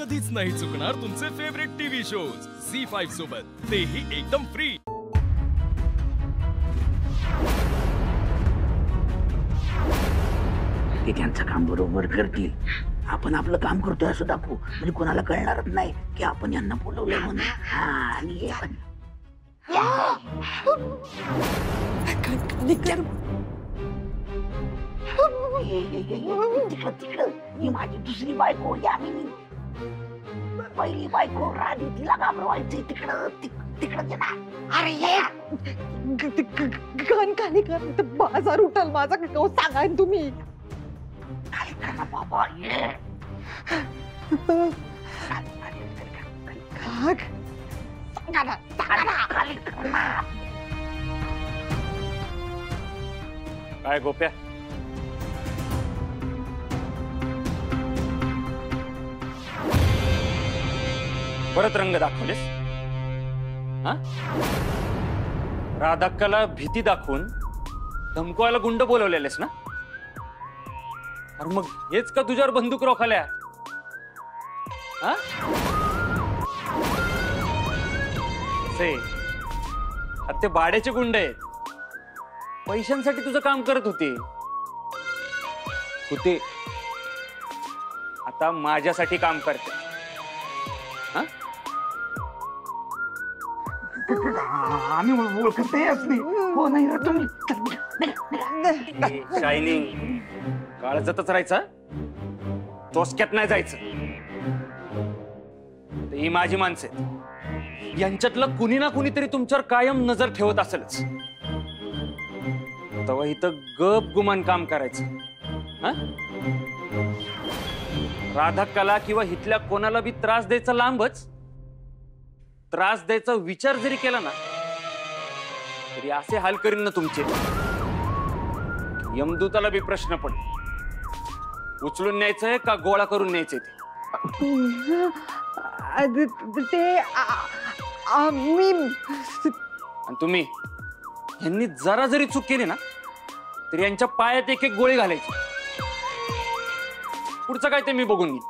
कधीच नाही चुकणार तुमचे favourite TV shows Zee five सोबत तेही एकदम फ्री ते त्यांचं काम बरोबर करतील आपण आपलं काम करतोय असं दाखवू म्हणजे कोणाला कळणारच नाही की आपण यांना बोलवलंय म्हणून हा आणि हे ही माझी दुसरी बायको यामिनी पहिली बायको राधी तिला घाबरवायची. तिकडं तिक- तिकडं ये ना. अरे ये कान खाली कर तर बाज़ार उठल माझा कहो सांगा ना तुम्ही? खाली कर ना बाबा ये. खाली- खाली कर, खाली कर. काग सांगा ना, सांगा ना, खाली कर ना. काय गोप्या? परत रंग दाखवलेस हा? राधाक्काला भीती दाखवून धमकवायला गुंड बोलवलेलेस ना? अरे मग हेच का तुझ्यावर बंदूक रोखाल्या हा? ते भाड्याचे गुंड आहेत. पैशांसाठी तुझं काम करत होते. होते. आता माझ्यासाठी काम करते. आम्ही ओळखत नाही असली हो नाही जायचं ही माझी माणसं यांच्यातलं कुणी ना कुणीतरी तुमच्यावर कायम नज़र ठेवत असेलच तेव्हा इथं गप गुमान काम करायचं? राधाक्काला किंवा इथल्या कोणाला बी त्रास द्यायचा लांबच त्रास द्यायचा विचार जरी केला ना तरी असे हाल करीन ना तुमचे. यमदूताला बी प्रश्न पड उचलून न्यायचंय का गोळा करून न्यायचंय ते? ते आम्ही आणि तुम्ही यांनी जरा जरी चूक केली ना तरी यांच्या पायात एक एक गोळी घालायची. पुढचं काय ते मी बघून घेईन.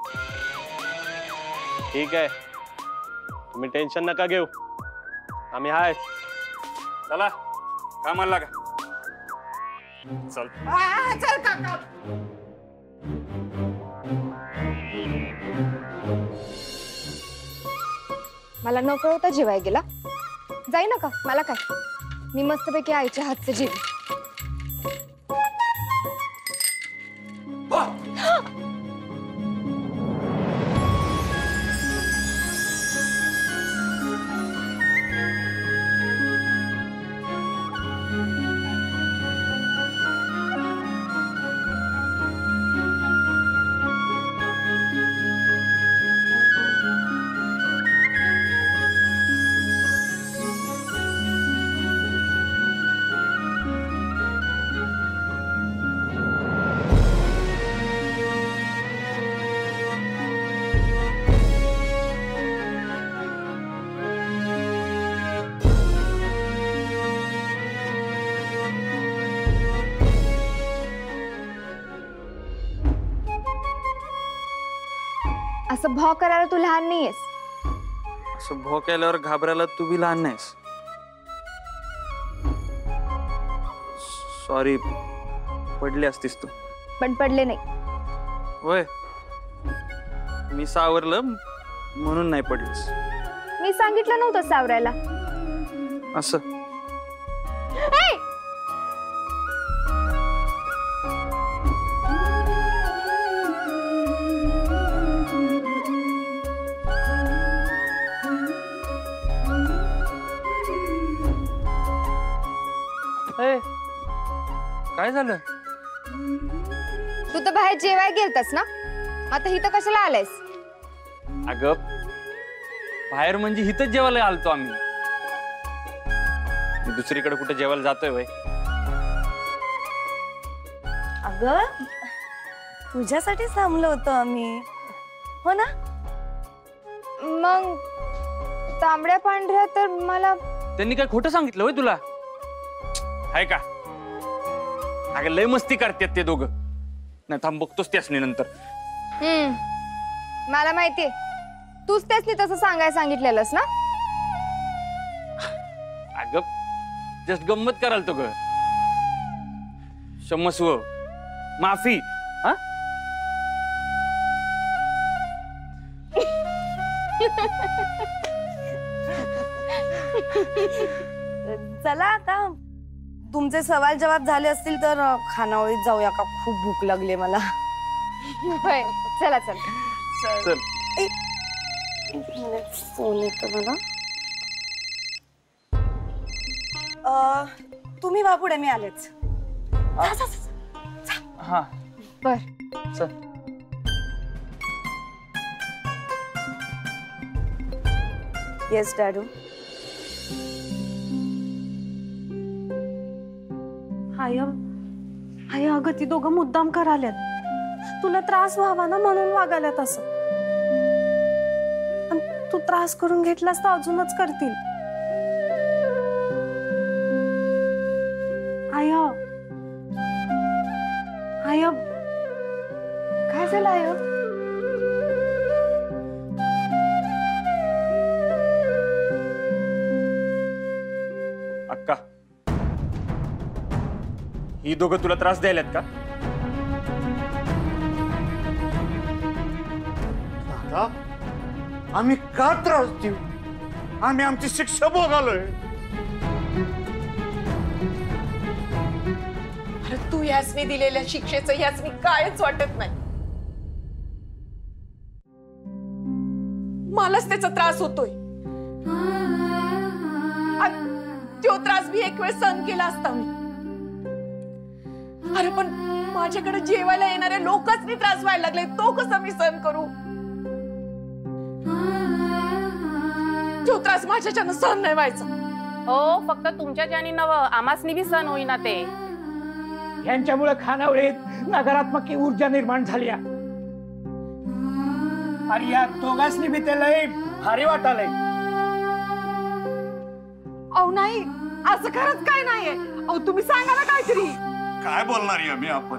ठीक आहे. तुम्ही टेन्शन नका घेऊ. आम्ही हाय. चला, कामाला लागा. चल. चल काका मला न होता जेवाय गेला. जाई नका, मला काय? मी मस्तपैकी आईच्या हातचं जेवी असं भाव करायला तू लहान नाहीयेस. असं भो केल्यावर घाबरायला तू बी लहान नाहीस. सॉरी पडली असतीस तू. पण पडले नाही. होय. मी सावरलं म्हणून नाही पडलीस. मी सांगितलं नव्हतं सावरायला. असं. काय झालं? तू तर बाहेर जेवाय गेलतस ना? आता इथं कशाला आलायस? अगं बाहेर म्हणजे इथंच जेवायला आलतो आम्ही. मी दुसरीकडे कुठे जेवायला जातोय वय. अगं तुझ्यासाठी थांबलो होतो आम्ही. हो ना? मग तांबड्या पांढऱ्या तर मला त्यांनी काय खोटं सांगितलं होय तुला? आहे का? अगं लय मस्ती करतात ते दोघं. नाही थांब बघतोच त्यासनी नंतर. हम्म. मला माहितीये तूच त्यासनी तसं सांगायला सांगितलेलंस ना? अगं जस्ट गंमत कराल तो ग. क्षमस्व माफ़ी हा? चला आता. तुमचे सवाल जवाब झाले असतील तर खानावळीत जाऊया का? खूप भूक लागली मला. होय चला चला. चल. एक मिनिट फ़ोन येतो मला. अ, तुम्ही वा पुढे मी आलेच. जा, जा, जा. हा. बर. चल. येस डॅडू हाय आय अगं ती दोघं मुद्दाम कराल्यात. तुला त्रास व्हावा ना म्हणून वागाल्यात असं. तू त्रास करून घेतलास तर अजूनच करतील. आय आय काय झालं आय ही दोघं तुला त्रास द्यायलात का दादा आम्ही का त्रास देऊ आम्ही आमची शिक्षा भोगालोय अरे तू यासनी दिलेल्या शिक्षेचं यासनी कायच वाटत नाही मलाच त्याचा त्रास होतोय आणि तो त्रास मी एक वेळ सहन केला असता मी अरे पण माझ्याकडे जेवायला येणारे लोकच मी त्रास व्हायला लागले. तो कसा मी सहन करू? तो त्रास माझ्याच्यानं सहन नाही व्हायचा. हो फक्त तुमच्या ज्यानी नव आमासनी बी सण होईना ते. यांच्यामुळे खानावळीत नकारात्मक ऊर्जा निर्माण झाली आहे. आणि या दोघांनी बी ते लय भारी वाटालय. अहो नाही. असं खरंच काय नाहीये. अहो तुम्ही सांगा ना काहीतरी. काय बोलणार आहे आम्ही आपण?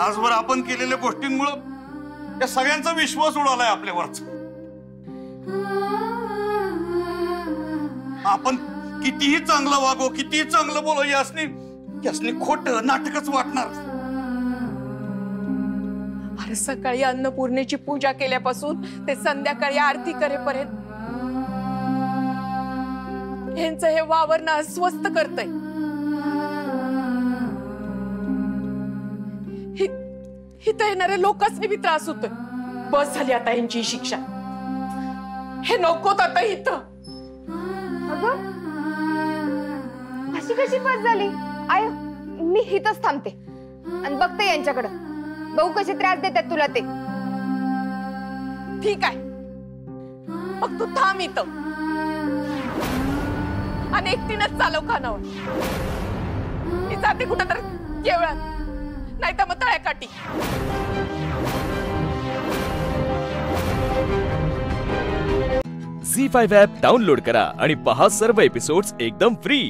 आजवर आपण केलेल्या गोष्टींमुळं या सगळ्यांचा विश्वास उडालाय आपल्यावरच आपण कितीही चांगलं वागो कितीही चांगलं बोलो यासनी यासनी खोट नाटकच वाटणार. अरे सकाळी अन्नपूर्णेची पूजा केल्यापासून ते संध्याकाळी आरती करेपर्यंत यांचं हे वावरणं अस्वस्थ करतय. इथं येणाऱ्या लोकांनी बी त्रास होतोय. बस झाली आता यांची शिक्षा. हे नकोत आता इथं. अगं अशी कशी बस झाली? आय मी हिथच थांबते. आणि बघते यांच्याकडं. बघू कसे त्रास देतात तुला ते. ठीक आहे. मग तू थांब इथं. आणि एकटीनच चालव खानावर. मी जाते कुठं तर केवळात नाही तर मग तळ्याकाठी झी फाईव्ह ॲप डाउनलोड करा आणि पहा सर्व एपिसोड्स एकदम फ्री